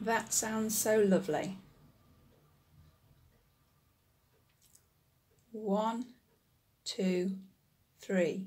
That sounds so lovely. One, two, three.